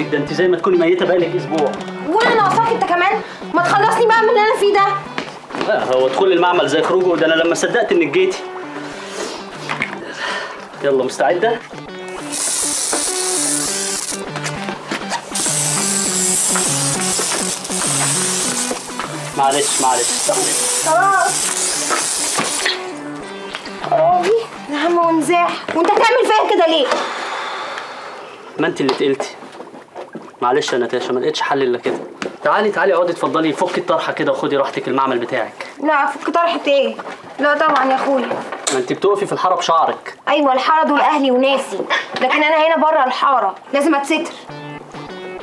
ده أنت زي ما تكوني ميتة بقالك أسبوع. وأنا ناقصاك أنت كمان. ما تخلصني بقى من اللي أنا فيه ده. لا هو دخول المعمل زي خروجه. ده أنا لما صدقت إنك جيتي. يلا مستعدة؟ معلش معلش. خلاص. حرامي نعم ونزاح وأنت هتعمل فيا كده ليه؟ ما أنت اللي تقلتي. معلش يا نتاشا ما لقيتش حل إلا كده. تعالي تعالي اقعدي اتفضلي فكي الطرحة كده وخدي راحتك المعمل بتاعك. لا فك طرحة إيه؟ لا طبعا يا أخويا. ما أنت بتقفي في الحاره بشعرك أيوه الحاره دول أهلي وناسي. لكن أنا هنا بره الحارة لازم أتستر.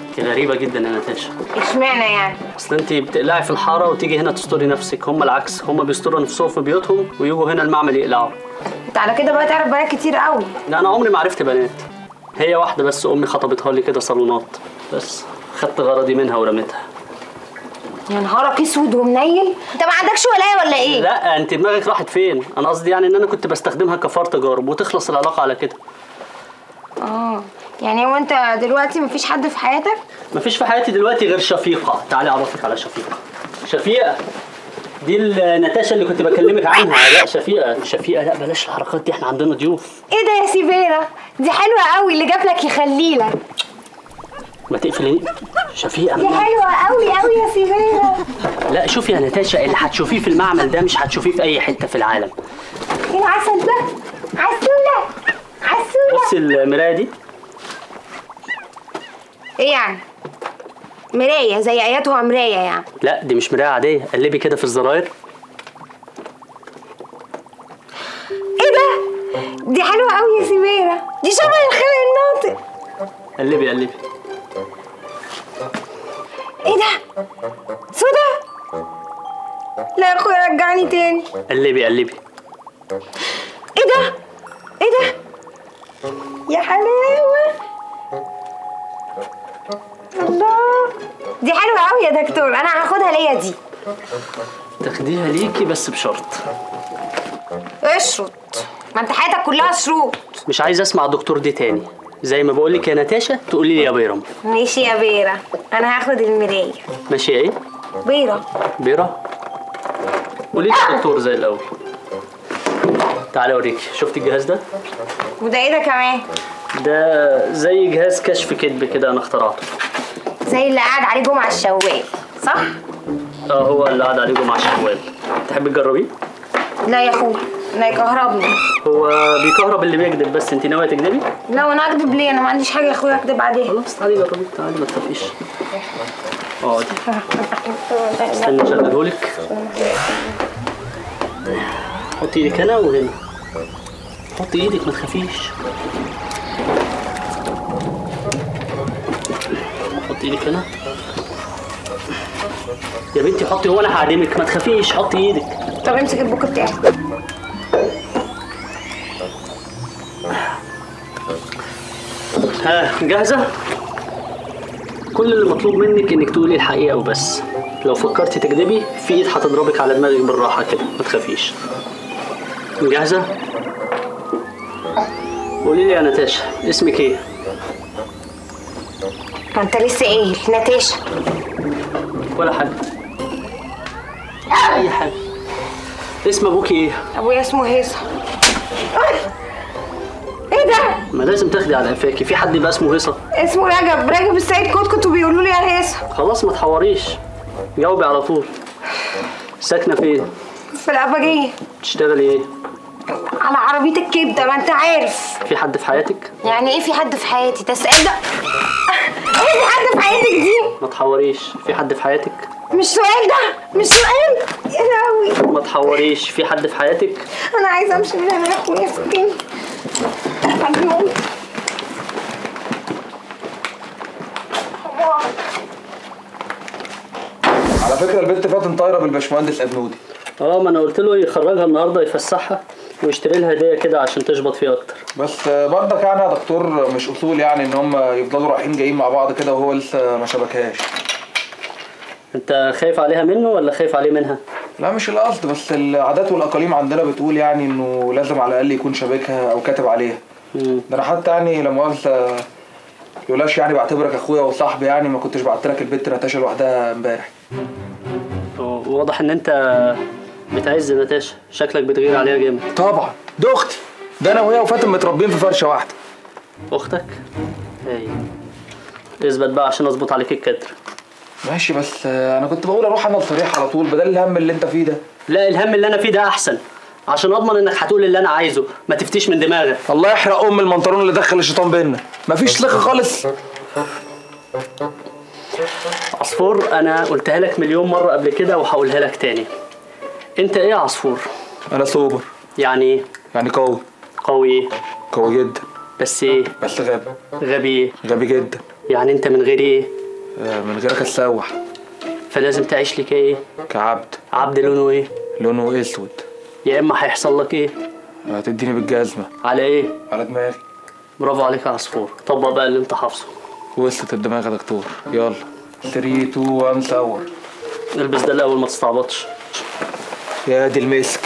أنت غريبة جدا يا نتاشا إشمعنى يعني؟ أصل أنت بتقلعي في الحارة وتيجي هنا تستري نفسك. هم العكس هم بيستروا نفسهم في بيوتهم ويجوا هنا المعمل يقلعوا. أنت على كده بقى تعرف بنات كتير قوي لا أنا عمري ما عرفت بنات. هي واحدة بس أمي خطبتها لي كده صالونات. بس. خدت غرضي منها ورميتها. يا نهارك اسود ومنيل أنت ما عندكش ولاية ولا إيه؟ لا أنت دماغك راحت فين؟ أنا قصدي يعني إن أنا كنت بستخدمها كفار تجارب وتخلص العلاقة على كده. آه يعني هو أنت دلوقتي مفيش حد في حياتك؟ مفيش في حياتي دلوقتي غير شفيقة. تعالي أعرفك على شفيقة. شفيقة دي النتاشا اللي كنت بكلمك عنها. لا شفيقة شفيقة لا بلاش الحركات دي إحنا عندنا ضيوف. إيه ده يا سيفيرا؟ دي حلوة قوي اللي جاب لك يخليلك. ما تقفلي شفيقه دي حلوة قوي قوي يا سيفيرا لا شوفي يا نتاشا اللي هتشوفيه في المعمل ده مش هتشوفيه في أي حتة في العالم. إيه العسل ده عسولة. عسولة. بصي المراية دي. إيه يعني؟ مراية زي اياتها مراية يعني. لا دي مش مراية عادية. قلبي كده في الزراير. إيه ده؟ دي حلوة قوي يا سيفيرا دي شبه الخلق الناطق. قلبي قلبي. إيه ده؟ سودا لا يا اخويا رجعني تاني. قلبي قلبي. إيه ده؟ إيه ده؟ يا حلاوة. الله. دي حلوة قوي يا دكتور. أنا هاخدها ليا دي. تاخديها ليكي بس بشرط. اشرط ما أنت حياتك كلها شروط. مش عايز أسمع دكتور دي تاني. زي ما بقول لك يا نتاشا تقولي لي يا بيرم ماشي يا بيرة أنا هاخد المراية. ماشي إيه؟ بيرة بيرة قولي لي دكتور زي الأول. تعالي أوريكي. شفتي الجهاز ده؟ وده إيه ده كمان؟ ده زي جهاز كشف كذب كده أنا اخترعته. زي اللي قاعد عليه جمعة الشوال صح؟ آه هو اللي قاعد عليه جمعة شوال تحبي تجربيه؟ لا يا أخويا. لا يكهربني. هو بيكهرب اللي بيكذب بس انت ناوية تكذبي؟ لا وأنا أكذب ليه؟ أنا ما عنديش حاجة يا اخويا أكذب عليها. خلاص تعالي جربي تعالي ما تخافيش. اقعدي استني أشغلهولك. حطي إيدك هنا وهنا. حطي إيدك ما تخافيش. حطي إيدك هنا. يا بنتي حطي هو أنا هعدمك ما تخافيش. حطي إيدك. طب امسك البوك بتاعي ها جاهزة؟ كل اللي مطلوب منك إنك تقولي الحقيقة وبس لو فكرتي تكذبي في إيد هتضربك على دماغك بالراحة كده ما تخافيش جاهزة؟ قولي لي يا نتاشا اسمك إيه؟ ما أنت لسه إيه نتاشا ولا حاجة أي حاجة اسم أبوكي إيه؟ أبويا اسمه هيصة ما لازم تاخدي على قفاكي. في حد يبقى اسمه هيصة؟ اسمه رجب. رجب السيد كتكت وبيقولوا لي يا هيصة. خلاص ما تحوريش. جاوبي على طول. ساكنة فين؟ في الأبجية تشتغلي إيه؟ على عربية الكبدة ما انت عارف. في حد في حياتك؟ يعني إيه في حد في حياتي؟ ده السؤال ده. إيه في حد في حياتك دي؟ ما تحوريش. في حد في حياتك؟ مش سؤال ده مش سؤال. يا لهوي. ما تحوريش. في حد في حياتك؟ أنا عايزة أمشي من هنا يا أخويا سكين. على فكرة البنت فاتن طايرة بالباشمهندس ابنودي آه ما أنا قلت له يخرجها النهارده يفسحها ويشتري لها هدية كده عشان تشبط فيها أكتر. بس برضك يعني يا دكتور مش أصول يعني إن هم يفضلوا رايحين جايين مع بعض كده وهو لسه ما شبكهاش. انت خايف عليها منه ولا خايف عليه منها؟ لا مش القصد بس العادات والأقاليم عندنا بتقول يعني إنه لازم على الأقل يكون شابكها أو كاتب عليها. ده أنا حتى يعني لا مؤاخذه لولاش يعني بعتبرك أخويا وصاحبي يعني؟ ما كنتش بعت لك البت نتاشا لوحدها امبارح. واضح إن أنت بتعز نتاشا شكلك بتغير عليها جامد. طبعا. دي أختي. ده أنا وهي وفاتن متربيين في فرشة واحدة. أختك؟ اي اثبت بقى عشان أظبط عليك الكتر ماشي بس أنا كنت بقول أروح أنا لصريح على طول بدل الهم اللي أنت فيه ده. لا الهم اللي أنا فيه ده أحسن. عشان اضمن انك هتقول اللي أنا عايزه. ما تفتيش من دماغك. الله يحرق ام المنطرون اللي دخل الشيطان بينا. مفيش ثقة خالص. عصفور أنا قلتها لك مليون مرة قبل كده وهقولها لك تاني. انت إيه يا عصفور؟ أنا سوبر يعني إيه؟ يعني قوي. قوي إيه؟ قوي جدا. بس إيه؟ بس غبي. غبي إيه؟ غبي جدا. يعني انت من غير إيه؟ آه، من غيرك اتسوح فلازم تعيش لك إيه؟ كعبد. عبد لونه إيه؟ لونه اسود. يا إما هيحصل لك إيه؟ هتديني بالجزمه على إيه؟ على دماغي. برافو عليك يا عصفور. طبق بقى اللي أنت حافظه. وصلت الدماغ يا دكتور. يلا. 3 2 1 صور البس ده الأول ما تستعبطش. يا دي المسك.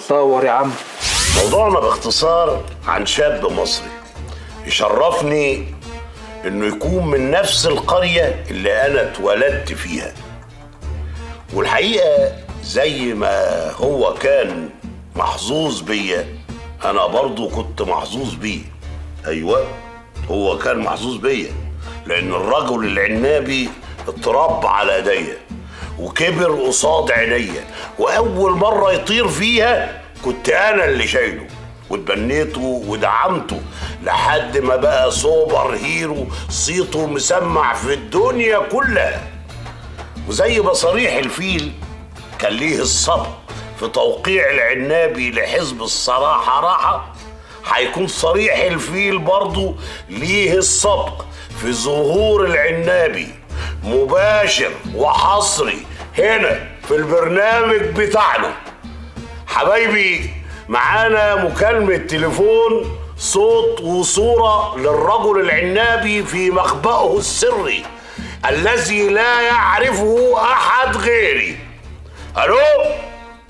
صور يا عم. موضوعنا باختصار عن شاب مصري. يشرفني إنه يكون من نفس القرية اللي أنا اتولدت فيها. والحقيقة زي ما هو كان محظوظ بيا. أنا برضو كنت محظوظ بيه. أيوه هو كان محظوظ بيا. لأن الرجل العنابي اتربى على إيديا وكبر قصاد عينيا. وأول مرة يطير فيها كنت أنا اللي شايله واتبنيته ودعمته لحد ما بقى سوبر هيرو صيته مسمع في الدنيا كلها. وزي مصاريح الفيل كان ليه السبق في توقيع العنابي لحزب الصراحة راحة. هيكون صريح الفيل برضو ليه السبق في ظهور العنابي مباشر وحصري هنا في البرنامج بتاعنا. حبايبي معانا مكالمة تليفون صوت وصورة للرجل العنابي في مخبأه السري الذي لا يعرفه أحد غيري. ألو؟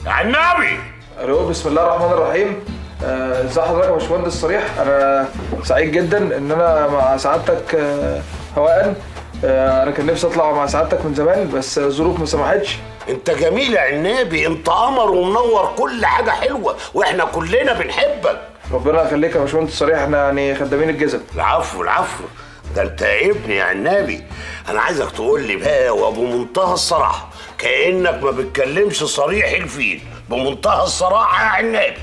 يا عنابي ألو بسم الله الرحمن الرحيم. آه، ازي حضرتك يا باشمهندس صريح؟ أنا سعيد جدا إن أنا مع سعادتك آه، هواء آه، أنا كان نفسي أطلع مع سعادتك من زمان بس الظروف ما سمحتش. أنت جميل يا عنابي. أنت قمر ومنور كل حاجة حلوة وإحنا كلنا بنحبك. ربنا يخليك يا باشمهندس صريح. إحنا يعني خدامين الجزم. العفو العفو. ده انت ابني يا عنابي. أنا عايزك تقول لي بقى وبمنتهى الصراحة كأنك ما بتكلمش صريح الفيل. بمنتهى الصراحة يا عنابي.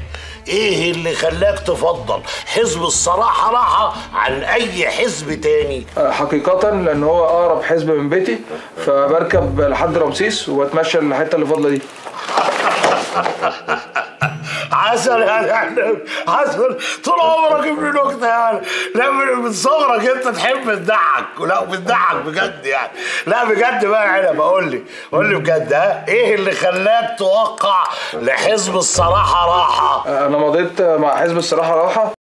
إيه اللي خلاك تفضل حزب الصراحة راحه عن اي حزب تاني؟ آه، حقيقة لأن هو أقرب حزب من بيتي فبركب لحد رمسيس وبتمشى الحتة اللي فاضلة دي. عسل يا عنابي عسل. طول عمرك ابن نكتة يعني. لا من صغرك انت تحب تضحك لا بتضحك بجد يعني. لا بجد بقى يا عنب. قول لي قول لي بجد ها؟ إيه اللي خلاك توقع لحزب الصراحة راحة؟ أنا مضيت مع حزب الصراحة راحة؟